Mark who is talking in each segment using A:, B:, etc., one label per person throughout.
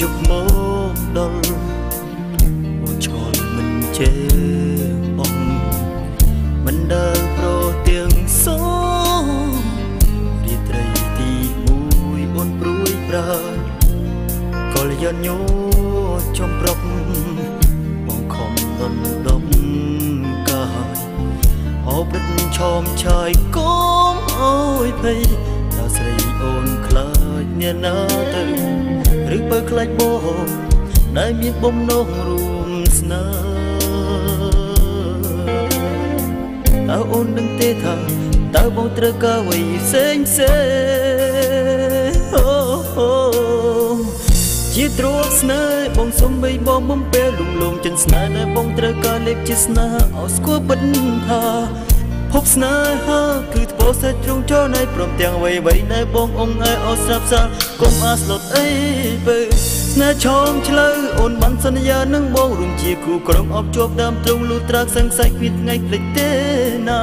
A: យប់មកដល់មកឈលមិនជេបងមិនដើប្រទៀងសូរីត្រីទីមួយអូនព្រួយប្រើកលយនញូចំប្រប់បងខំដនដំកាយអោបិទឈោមឆាយកុំអើយភ័យដល់ស្រីអូនខ្លាចអ្នកណា ទៅឬបើខ្លាចបងដែលមានបំណងរួមស្នេហ៍តើអូននឹងទេថាតើបងត្រូវការអ្វីផ្សេងផ្សេងអូអូជាទ្រពស្នេហ៍បងសុំបីបងបំពេលលំលងចិនស្នេហ៍ដែលបងត្រូវការលេបជាស្នេហ៍ឲ្យស្គាល់បិទថាភពស្នេហាគឺ នៃព្រមទាំងអ្វីអ្វីដែលបងអងឲ្យអស្រាប់សាកុំអាស្លុតអីបើស្នេហ៍ឆោមឆ្លៅអូនបានសន្យានឹងបងរួមជាគូក្រុងអបជាប់ដើមទ្រូងលូត្រាកសឹងសាច់គ្មានថ្ងៃភ្លេចទេណា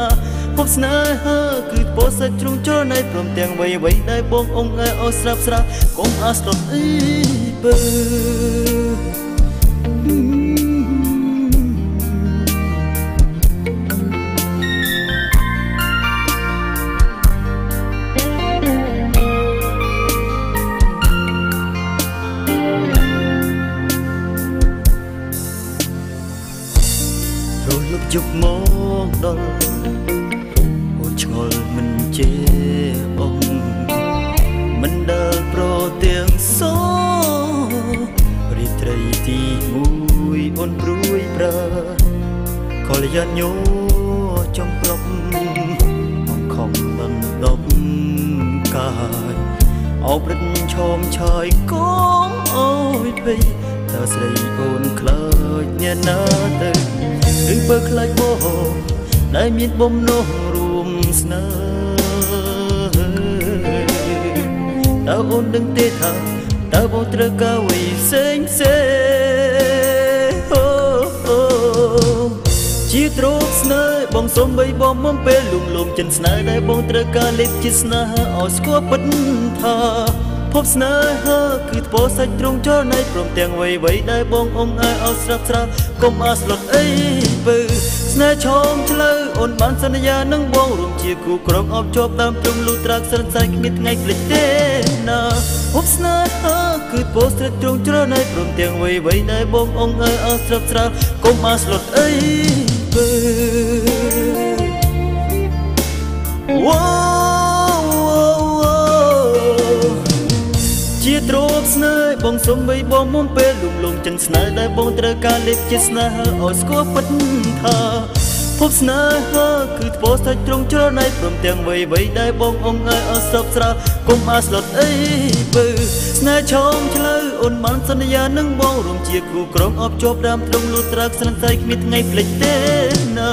A: ភពស្នេហាគឺថ្ពោសេចត្រង់ចូលនៃព្រមទាំងអ្វីអ្វីដែលបងអងឲ្យអស្រាប់សាកុំអាស្លុតអីបើរ លឹកជប់មកដល់អូនឆ្ងល់មិនជេបងមិនដើរប្រទាំងសរីត្រីទីមួយអូនព្រួយប្រើកលយានញោចំប្រប់បងខំបណ្ដប់កាយអោបរិទ្ធឈោមឆាយកុំអើយភ័យតើស្រីអូនខ្លាចអ្នកណាទៅ ឬបើខ្លាចបងដែលមានបំណងរួមស្នេហ៍តើអូនដឹងទេថាតើបងត្រូវការអ្វីផ្សេងផ្សេងអូអូជាទ្រពស្នេហ៍បងសុំបីបងមុំពេលលំលំចិនស្នេហ៍ដែលបងត្រូវការលេបជាស្នេហ៍ឲ្យស្គាល់ពិតថាភពស្នេហាគឺថ្ពោសាច់ត្រង់ចូលនៃព្រមទាំងអ្វីអ្វីដែលបងអងឲ្យឲ្យស្រាប់ស្រាកុំអាស្លុតអី បើស្នេហ៍ឆោមឆ្លៅអូនបានសន្យានឹងបងរួមជាគូក្រុងអបជាប់តាមព្រំលូត្រាកស្រសាច់គ្មានថ្ងៃភ្លេចទេណាភពស្នេហាគឺថ្ពោស្រេចត្រង់ជ្រើនៃព្រមទាំងអ្វីអ្វីដែលបងអងឲ្យឲ្យស្រាប់ស្រាកុំអាស្លុតអីបើជា បងសុំបីបងមុំពេលលំលងចិនស្នេហ៍ដែលបងត្រូវការលេបជាស្នេហ៍ឲ្យស្គាល់ពិតថាភពស្នេហាគឺថ្ពោសាច់ត្រង់ជ្រនៃព្រមទាំងអ្វីអ្វីដែលបងអងឲ្យអសពស្រាកុំអាស្លុតអីបើស្នេហ៍ឆោមឆ្លៅអូនបានសន្យានឹងបងរួមជាគូក្រុងអបជាប់ដើមទ្រង់លូត្រាកស្រន់សៃគ្មានថ្ងៃភ្លេចទេណា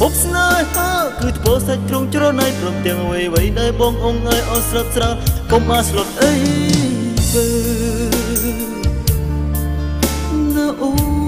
A: ភពស្នេហាគឺថ្ពោសាច់ត្រង់ជ្រនៃព្រមទាំងអ្វីអ្វីដែលបងអងឲ្យអស្រាប់ស្រាកុំអាស្លុតអី bơ the old